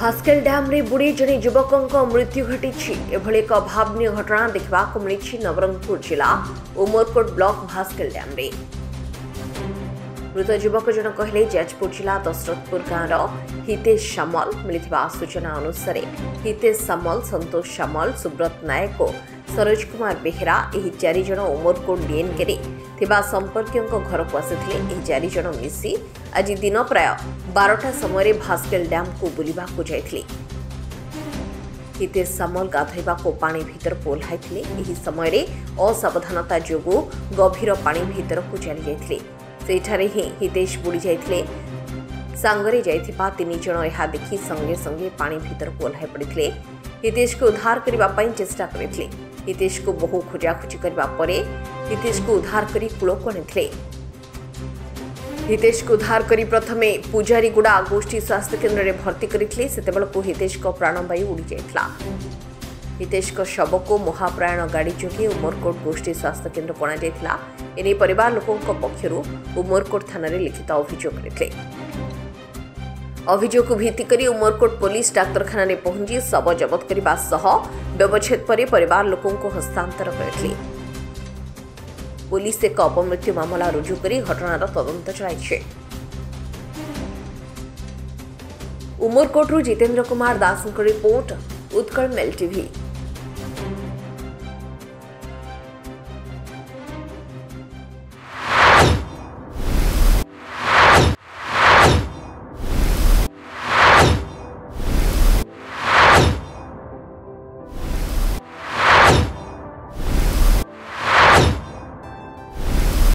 ଭାସ୍କେଲ ଡ୍ୟାମ୍ରେ ବୁଡ଼ି ଜଣେ ଯୁବକଙ୍କ ମୃତ୍ୟୁ ଘଟିଛି ଏଭଳି ଏକ ଅଭାବନୀୟ ଘଟଣା ଦେଖିବାକୁ ମିଳିଛି ନବରଙ୍ଗପୁର ଜିଲ୍ଲା ଉମରକୋଟ ବ୍ଲକ ଭାସ୍କେଲ ଡ୍ୟାମ୍ରେ ମୃତ ଯୁବକ ଜଣକ ହେଲେ ଯାଜପୁର ଜିଲ୍ଲା ଦଶରଥପୁର ଗାଁର ହିତେଶ ସାମଲ ମିଳିଥିବା ସୂଚନା ଅନୁସାରେ ହିତେଶ ସାମଲ ସନ୍ତୋଷ ସାମଲ ସୁବ୍ରତ ନାୟକ ଓ सरोज कुमार बेहरा चारिज उमरकोट डीएनके संपर्कों घर को आसी चारिज मिशि आज दिन प्राय बारटा समय भास्केल डैम को बुलवाक जाते हितेश सामल गाधोवा को पा भर को ओह्ल समय असावधानता जो गभर पा भर को चली जाते हैं हितेश बुड़ जाते सांगे जानज यह देखि संगे संगे पा भर को ओह्ल पड़ते हितेश को उद्धार करने चेष्टा करते ନିତୀଶକୁ ବହୁ ଖୋଜାଖୋଜି କରିବା ପରେ ନିତୀଶକୁ ଉଦ୍ଧାର କରି କୂଳକୁ ଆଣିଥିଲେ ହିତେଶକୁ ଉଦ୍ଧାର କରି ପ୍ରଥମେ ପୂଜାରୀଗୁଡ଼ା ଗୋଷ୍ଠୀ ସ୍ୱାସ୍ଥ୍ୟକେନ୍ଦ୍ରରେ ଭର୍ତ୍ତି କରିଥିଲେ ସେତେବେଳକୁ ହିତେଶଙ୍କ ପ୍ରାଣବାୟୁ ଉଡ଼ିଯାଇଥିଲା ହିତେଶଙ୍କ ଶବକୁ ମହାପ୍ରାୟଣ ଗାଡ଼ି ଯୋଗେ ଉମରକୋଟ ଗୋଷ୍ଠୀ ସ୍ୱାସ୍ଥ୍ୟକେନ୍ଦ୍ରକୁ ଅଣାଯାଇଥିଲା ଏନେଇ ପରିବାର ଲୋକଙ୍କ ପକ୍ଷରୁ ଉମରକୋଟ ଥାନାରେ ଲିଖିତ ଅଭିଯୋଗ କରିଥିଲେ অভিযোগ কো ভীতি কৰি উমরকোট পুলিশ ডাক্তৰখানা লৈ পহஞ்சி সব জবত কৰিবা সহ ব্যৱচ্ছেদ পৰি পৰিৱাৰ লোকক হসান্ত কৰে। পুলিশে এক অপমৃত্যু মামলা ৰুজু কৰি ঘটনাৰ তদন্ত চলাইছে। উমরকোটৰ জিতেন্দ্ৰ কুমাৰ দাসৰ ৰিপৰ্ট উত্তৰ মেল টিভি